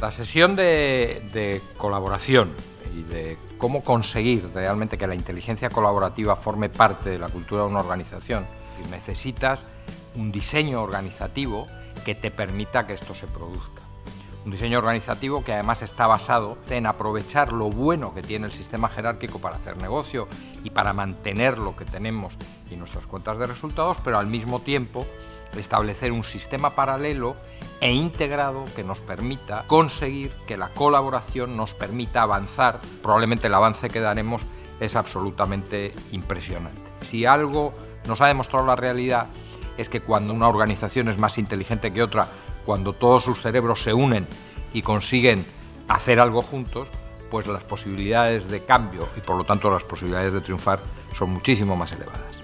La sesión de, colaboración y de cómo conseguir realmente que la inteligencia colaborativa forme parte de la cultura de una organización, necesitas un diseño organizativo que te permita que esto se produzca. Un diseño organizativo que además está basado en aprovechar lo bueno que tiene el sistema jerárquico para hacer negocio y para mantener lo que tenemos y nuestras cuentas de resultados, pero al mismo tiempo establecer un sistema paralelo e integrado que nos permita conseguir que la colaboración nos permita avanzar. Probablemente el avance que daremos es absolutamente impresionante. Si algo nos ha demostrado la realidad es que cuando una organización es más inteligente que otra, cuando todos sus cerebros se unen y consiguen hacer algo juntos, pues las posibilidades de cambio y por lo tanto las posibilidades de triunfar son muchísimo más elevadas.